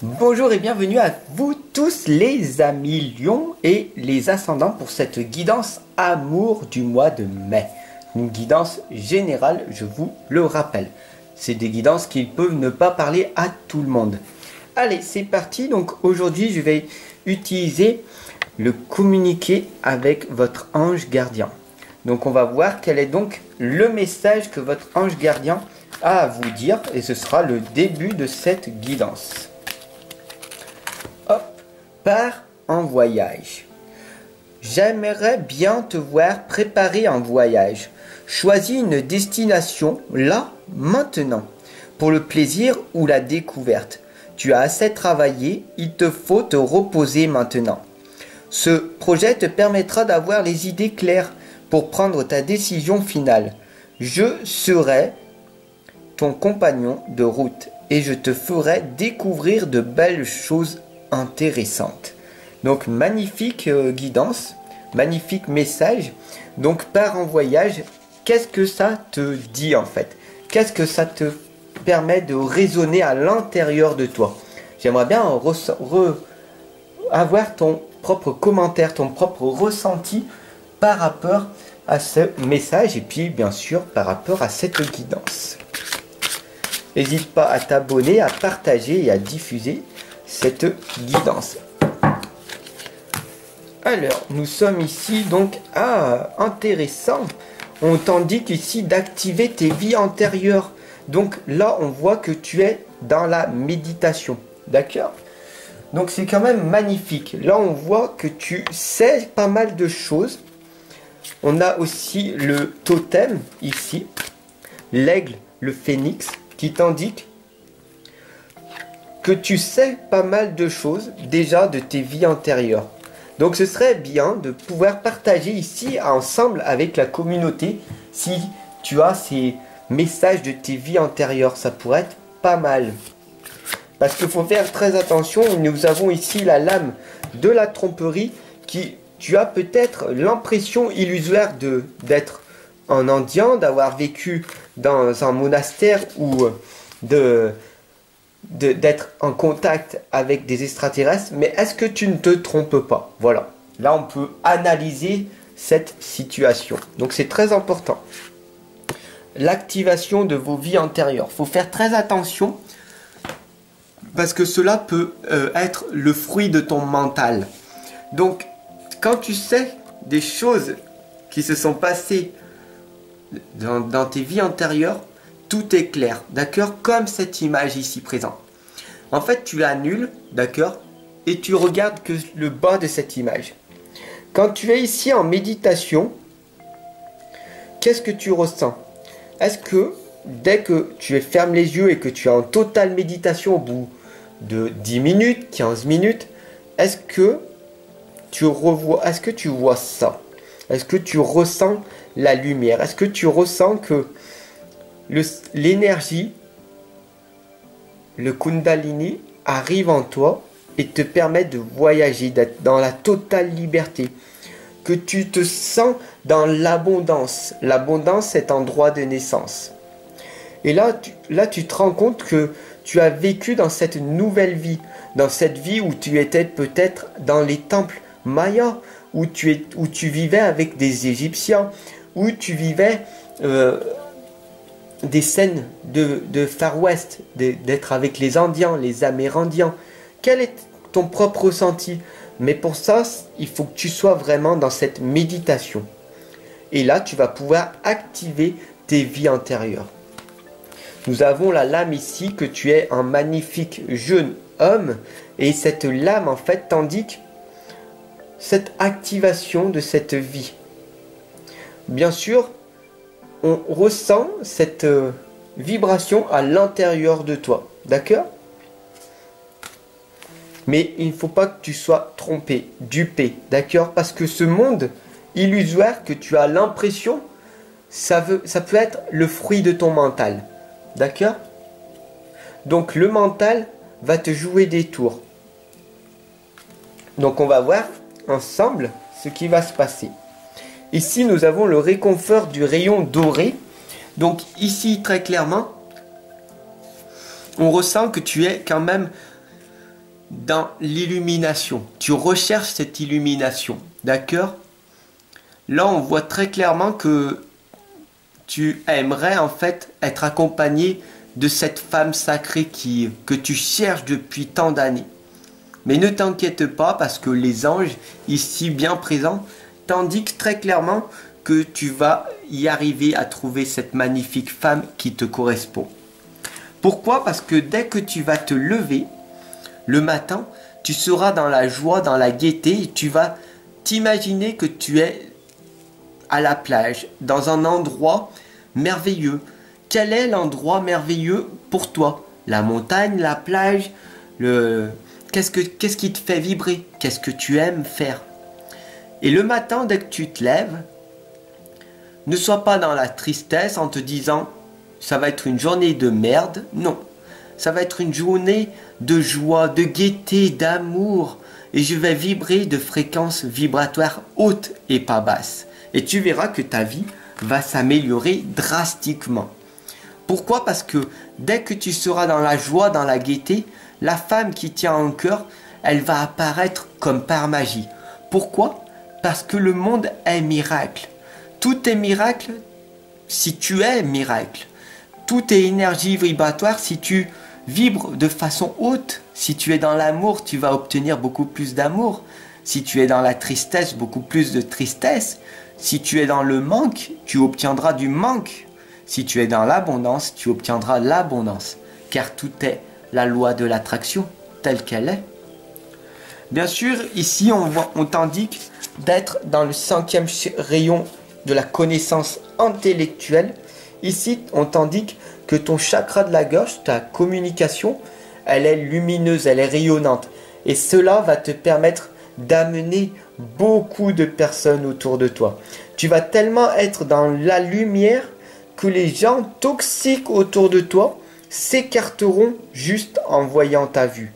Bonjour et bienvenue à vous tous les amis lions et les ascendants pour cette guidance amour du mois de mai. Une guidance générale, je vous le rappelle. C'est des guidances qui peuvent ne pas parler à tout le monde. Allez, c'est parti. Donc aujourd'hui, je vais utiliser le communiquer avec votre ange gardien. Donc on va voir quel est donc le message que votre ange gardien a à vous dire et ce sera le début de cette guidance. En voyage. J'aimerais bien te voir préparer un voyage. Choisis une destination là, maintenant, pour le plaisir ou la découverte. Tu as assez travaillé, il te faut te reposer maintenant. Ce projet te permettra d'avoir les idées claires pour prendre ta décision finale. Je serai ton compagnon de route et je te ferai découvrir de belles choses intéressantes. Donc magnifique euh, guidance, magnifique message. Donc pars en voyage, qu'est-ce que ça te dit en fait? Qu'est-ce que ça te permet de raisonner à l'intérieur de toi? J'aimerais bien avoir ton propre commentaire, ton propre ressenti par rapport à ce message et puis bien sûr par rapport à cette guidance. N'hésite pas à t'abonner, à partager et à diffuser cette guidance. Alors, nous sommes ici donc... Ah, intéressant On t'indique ici d'activer tes vies antérieures. Donc là, on voit que tu es dans la méditation. D'accord? Donc c'est quand même magnifique. Là, on voit que tu sais pas mal de choses. On a aussi le totem ici. L'aigle, le phénix, qui t'indique que tu sais pas mal de choses déjà de tes vies antérieures. Donc ce serait bien de pouvoir partager ici ensemble avec la communauté si tu as ces messages de tes vies antérieures. Ça pourrait être pas mal. Parce qu'il faut faire très attention. Nous avons ici la lame de la tromperie qui tu as peut-être l'impression illusoire d'être un Indien, d'avoir vécu dans un monastère ou de d'être en contact avec des extraterrestres, mais est-ce que tu ne te trompes pas? Voilà. Là, on peut analyser cette situation. Donc, c'est très important. L'activation de vos vies antérieures. Il faut faire très attention parce que cela peut euh, être le fruit de ton mental. Donc, quand tu sais des choses qui se sont passées dans, tes vies antérieures, tout est clair, d'accord Comme cette image ici présente. En fait, tu annules, d'accord Et tu regardes que le bas de cette image. Quand tu es ici en méditation, qu'est-ce que tu ressens? Est-ce que dès que tu fermes les yeux et que tu es en totale méditation au bout de 10 minutes, 15 minutes, est-ce que tu revois, est-ce que tu vois ça? Est-ce que tu ressens la lumière? Est-ce que tu ressens que l'énergie, le kundalini arrive en toi et te permet de voyager, d'être dans la totale liberté? Que tu te sens dans l'abondance. L'abondance est un droit de naissance. Et là, tu te rends compte que tu as vécu dans cette nouvelle vie, dans cette vie où tu étais peut-être dans les temples mayas, où tu, vivais avec des Égyptiens, où tu vivais euh, des scènes de, Far West, d'être avec les Indiens, les Amérindiens. Quel est ton propre ressenti? Mais pour ça, il faut que tu sois vraiment dans cette méditation. Et là, tu vas pouvoir activer tes vies antérieures. Nous avons la lame ici que tu es un magnifique jeune homme et cette lame en fait t'indique cette activation de cette vie. Bien sûr, on ressent cette euh, vibration à l'intérieur de toi. D'accord? Mais il ne faut pas que tu sois trompé, dupé. D'accord? Parce que ce monde illusoire que tu as l'impression, ça, ça peut être le fruit de ton mental. D'accord? Donc le mental va te jouer des tours. Donc on va voir ensemble ce qui va se passer. Ici, nous avons le réconfort du rayon doré. Donc ici, très clairement, on ressent que tu es quand même dans l'illumination. Tu recherches cette illumination. D'accord? Là, on voit très clairement que tu aimerais en fait être accompagné de cette femme sacrée qui, que tu cherches depuis tant d'années. Mais ne t'inquiète pas parce que les anges, ici bien présents, t'indiquent très clairement que tu vas y arriver à trouver cette magnifique femme qui te correspond. Pourquoi? Parce que dès que tu vas te lever le matin, tu seras dans la joie, dans la gaieté, et tu vas t'imaginer que tu es à la plage, dans un endroit merveilleux. Quel est l'endroit merveilleux pour toi? La montagne, la plage, le... Qu'est-ce, que, qu'est-ce qui te fait vibrer? Qu'est-ce que tu aimes faire? Et le matin, dès que tu te lèves, ne sois pas dans la tristesse en te disant ça va être une journée de merde. Non, ça va être une journée de joie, de gaieté, d'amour. Et je vais vibrer de fréquences vibratoires hautes et pas basses. Et tu verras que ta vie va s'améliorer drastiquement. Pourquoi? Parce que dès que tu seras dans la joie, dans la gaieté, la femme qui tient en cœur, elle va apparaître comme par magie. Pourquoi? Parce que le monde est miracle. Tout est miracle si tu es miracle. Tout est énergie vibratoire si tu vibres de façon haute. Si tu es dans l'amour, tu vas obtenir beaucoup plus d'amour. Si tu es dans la tristesse, beaucoup plus de tristesse. Si tu es dans le manque, tu obtiendras du manque. Si tu es dans l'abondance, tu obtiendras l'abondance. Car tout est la loi de l'attraction telle qu'elle est. Bien sûr, ici on, t'indique d'être dans le cinquième rayon de la connaissance intellectuelle. Ici, on t'indique que ton chakra de la gorge, ta communication, elle est lumineuse, elle est rayonnante. Et cela va te permettre d'amener beaucoup de personnes autour de toi. Tu vas tellement être dans la lumière que les gens toxiques autour de toi s'écarteront juste en voyant ta vue.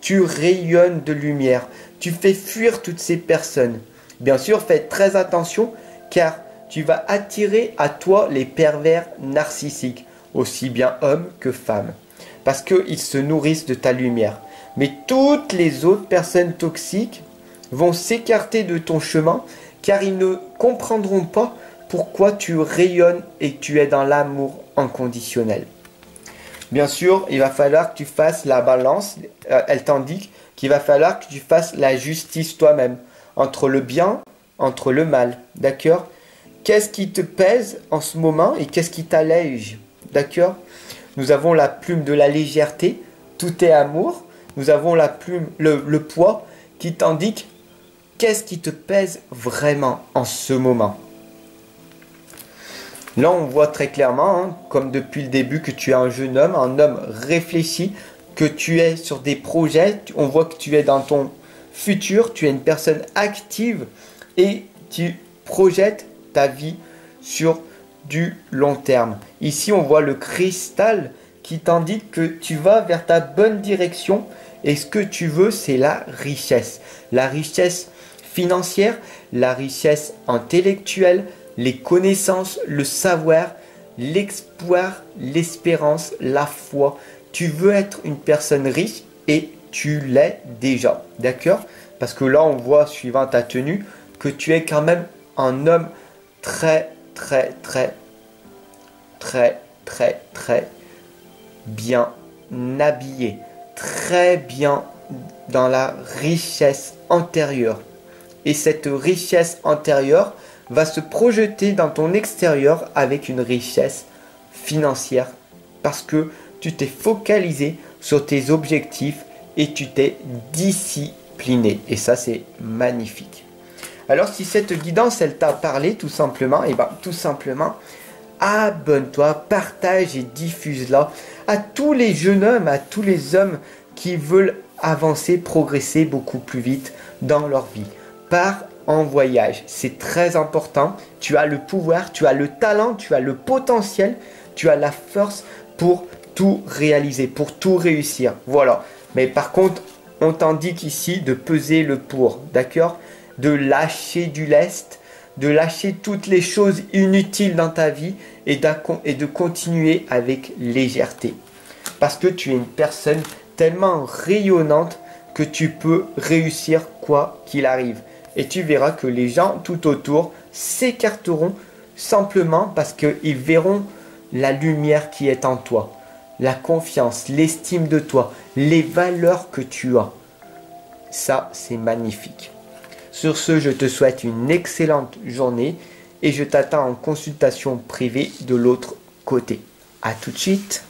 Tu rayonnes de lumière. Tu fais fuir toutes ces personnes. Bien sûr, fais très attention car tu vas attirer à toi les pervers narcissiques, aussi bien hommes que femmes, parce qu'ils se nourrissent de ta lumière. Mais toutes les autres personnes toxiques vont s'écarter de ton chemin car ils ne comprendront pas pourquoi tu rayonnes et tu es dans l'amour inconditionnel. Bien sûr, il va falloir que tu fasses la balance. Euh, elle t'indique qu'il va falloir que tu fasses la justice toi-même entre le bien, entre le mal. D'accord? Qu'est-ce qui te pèse en ce moment et qu'est-ce qui t'allège D'accord? Nous avons la plume de la légèreté, tout est amour. Nous avons la plume, le poids qui t'indique Qu'est-ce qui te pèse vraiment en ce moment Là, on voit très clairement, hein, comme depuis le début, que tu es un jeune homme, un homme réfléchi, que tu es sur des projets, on voit que tu es dans ton futur, tu es une personne active et tu projettes ta vie sur du long terme. Ici, on voit le cristal qui t'indique que tu vas vers ta bonne direction et ce que tu veux, c'est la richesse. La richesse financière, la richesse intellectuelle, les connaissances, le savoir, l'espoir, l'espérance, la foi. Tu veux être une personne riche et tu l'es déjà. D'accord? Parce que là, on voit, suivant ta tenue, que tu es quand même un homme très, très, très, très, très, très bien habillé. Très bien dans la richesse antérieure et cette richesse antérieure va se projeter dans ton extérieur avec une richesse financière parce que tu t'es focalisé sur tes objectifs et tu t'es discipliné. Et ça, c'est magnifique. Alors, si cette guidance, elle t'a parlé tout simplement, et eh ben tout simplement, abonne-toi, partage et diffuse-la à tous les jeunes hommes, à tous les hommes qui veulent avancer, progresser beaucoup plus vite dans leur vie voyage. C'est très important. Tu as le pouvoir, tu as le talent, tu as le potentiel, tu as la force pour tout réaliser, pour tout réussir. Voilà. Mais par contre, on t'indique ici de peser le pour, d'accord? De lâcher du lest, de lâcher toutes les choses inutiles dans ta vie et, et de continuer avec légèreté. Parce que tu es une personne tellement rayonnante que tu peux réussir quoi qu'il arrive. Et tu verras que les gens tout autour s'écarteront simplement parce qu'ils verront la lumière qui est en toi, la confiance, l'estime de toi, les valeurs que tu as. Ça, c'est magnifique. Sur ce, je te souhaite une excellente journée et je t'attends en consultation privée de l'autre côté. A tout de suite